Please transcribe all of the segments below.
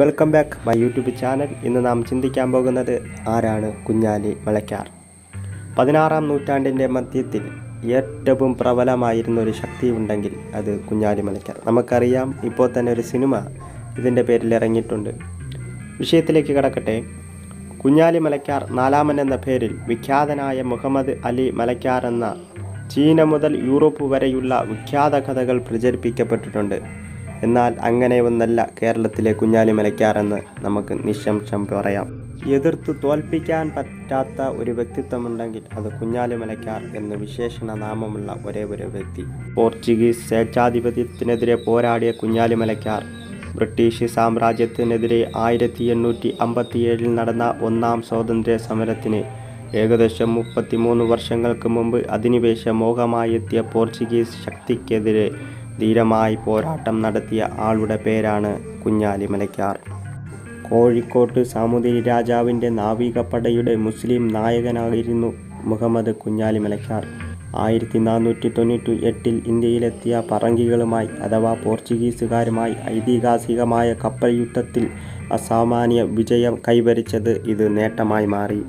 Welcome back my YouTube channel ഇന്ന് നാം ചിന്തിക്കാൻ പോകുന്നത് ആരാണ് കുഞ്ഞാലി മലക്കാർ പതിനാറാം നൂറ്റാണ്ടിന്റെ മധ്യത്തിൽ ഏറ്റവും പ്രബലമായിരുന്ന ഒരു ശക്തി ഉണ്ടെങ്കിൽ അത് കുഞ്ഞാലി മലക്കാർ നമുക്കറിയാം ഇപ്പോൾ തന്നെ ഒരു സിനിമ ഇതിന്റെ പേരിൽ ഇറങ്ങിയിട്ടുണ്ട്. വിഷയത്തിലേക്ക് കിടക്കട്ടെ. കുഞ്ഞാലി മലക്കാർ നാലാമൻ എന്ന പേരിൽ വിഖ്യാതനായ മുഹമ്മദ് അലി മലക്കാർ എന്ന ചീന മുതൽ യൂറോപ്പ് വരെയുള്ള വിഖ്യാത കഥകൾ പ്രചരിപ്പിക്കപ്പെട്ടിട്ടുണ്ട്. എന്നാൽ അങ്ങനെ ഒന്നല്ല കേരളത്തിലെ കുഞ്ഞാലി മലയ്ക്കാറെന്ന് എന്ന് നമുക്ക് നിശംശം പറയാം. എതിർത്ത് തോൽപ്പിക്കാൻ പറ്റാത്ത ഒരു വ്യക്തിത്വമുണ്ടെങ്കിൽ അത് കുഞ്ഞാലി മലയ്ക്കാർ എന്ന് വിശേഷണ നാമമുള്ള ഒരേ ഒരു വ്യക്തി. പോർച്ചുഗീസ് സ്വേച്ഛാധിപത്യത്തിനെതിരെ പോരാടിയ കുഞ്ഞാലി മലയ്ക്കാർ ബ്രിട്ടീഷ് സാമ്രാജ്യത്തിനെതിരെ ആയിരത്തി എണ്ണൂറ്റി അമ്പത്തിയേഴിൽ നടന്ന ഒന്നാം സ്വാതന്ത്ര്യ സമരത്തിന് ഏകദേശം മുപ്പത്തിമൂന്ന് വർഷങ്ങൾക്ക് മുമ്പ് അധിനിവേശ മോഹമായി എത്തിയ പോർച്ചുഗീസ് ശക്തിക്കെതിരെ ധീരമായി പോരാട്ടം നടത്തിയ ആളുടെ പേരാണ് കുഞ്ഞാലി മലയ്ക്കാർ കോഴിക്കോട്ട് സാമൂതിരി രാജാവിന്റെ നാവികപ്പടയുടെ മുസ്ലിം നായകനായിരുന്നു മുഹമ്മദ് കുഞ്ഞാലി മലയ്ക്കാർ ആയിരത്തി നാനൂറ്റി തൊണ്ണൂറ്റി എട്ടിൽ ഇന്ത്യയിലെത്തിയ പറങ്കികളുമായി അഥവാ പോർച്ചുഗീസുകാരുമായി ഐതിഹാസികമായ കപ്പൽ യുദ്ധത്തിൽ അസാമാന്യ വിജയം കൈവരിച്ചത് ഇത് നേട്ടമായി മാറി.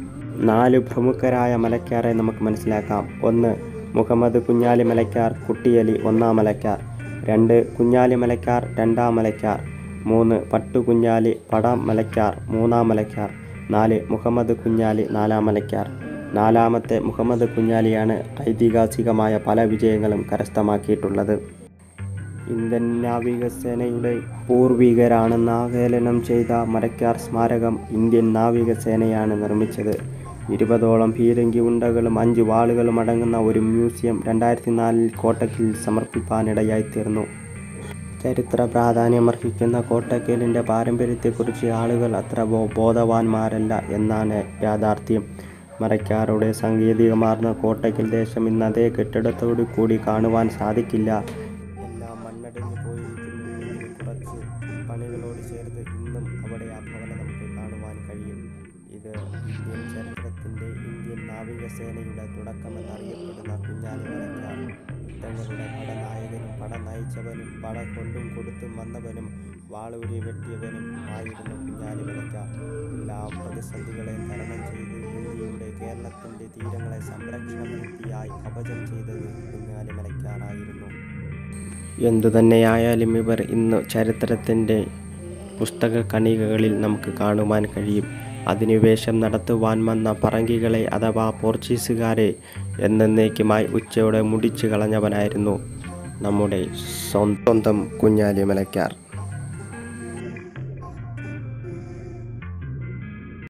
നാല് പ്രമുഖരായ മലക്കാരെ നമുക്ക് മനസ്സിലാക്കാം. ഒന്ന് മുഹമ്മദ് കുഞ്ഞാലി മലക്കാർ കുട്ടിയലി ഒന്നാം മലക്കാർ രണ്ട് കുഞ്ഞാലി മലക്കാർ രണ്ടാം മലയ്ക്കാർ മൂന്ന് പട്ടു കുഞ്ഞാലി പടം മലയ്ക്കാർ മൂന്നാം മലയ്ക്കാർ നാല് മുഹമ്മദ് കുഞ്ഞാലി നാലാം മലയ്ക്കാർ. നാലാമത്തെ മുഹമ്മദ് കുഞ്ഞാലിയാണ് ഐതിഹാസികമായ പല വിജയങ്ങളും കരസ്ഥമാക്കിയിട്ടുള്ളത്. ഇന്ത്യൻ നാവികസേനയുടെ പൂർവികരാണെന്ന് ആഹേളനം ചെയ്ത മരക്കാർ സ്മാരകം ഇന്ത്യൻ നാവികസേനയാണ് നിർമ്മിച്ചത്. ഇരുപതോളം പീരങ്കി ഉണ്ടകളും അഞ്ച് വാളുകളും അടങ്ങുന്ന ഒരു മ്യൂസിയം രണ്ടായിരത്തി നാലിൽ കോട്ടക്കിൽ സമർപ്പിക്കാനിടയായിത്തീർന്നു ചരിത്ര പ്രാധാന്യമർഹിക്കുന്ന കോട്ടക്കലിന്റെ പാരമ്പര്യത്തെക്കുറിച്ച് ആളുകൾ അത്ര ബോധവാന്മാരല്ല എന്നാണ് യാഥാർത്ഥ്യം. മരക്കാരുടെ സാങ്കേതികമാർന്ന കോട്ടക്കൽ ദേശം ഇന്ന് അതേ കെട്ടിടത്തോടു കൂടി കാണുവാൻ സാധിക്കില്ല. ഇത് ഇന്ത്യൻ ചരിത്രത്തിന്റെ ഇന്ത്യൻ നാവികസേനയുടെ തുടക്കമെന്നറിയപ്പെടുന്ന കുഞ്ഞാലി മലക്കാർ യുദ്ധങ്ങളുടെ പടനായകനും പട നയിച്ചവനും പട കൊണ്ടും കൊടുത്തും വന്നവനും വാളൂരി വെട്ടിയവനും ആയിരുന്നു കുഞ്ഞാലി മലക്കാർ എല്ലാ പ്രതിസന്ധികളെ തരണം ചെയ്ത് ഇന്ത്യയുടെ കേരളത്തിന്റെ തീരങ്ങളെ സംരക്ഷണ സംരക്ഷണമൂർത്തിയായി കവചം ചെയ്തത് കുഞ്ഞാലി മലക്കാറായിരുന്നു എന്തുതന്നെയായാലും ഇവർ ഇന്ന് ചരിത്രത്തിന്റെ പുസ്തക കണികകളിൽ നമുക്ക് കാണുവാൻ കഴിയും. അധിനിവേശം നടത്തുവാൻ വന്ന പറങ്കികളെ അഥവാ പോർച്ചുഗീസുകാരെ എന്നേക്കുമായി ഉച്ചയോടെ മുടിച്ചു കളഞ്ഞവനായിരുന്നു നമ്മുടെ സ്വന്തം കുഞ്ഞാലി മലക്കാർ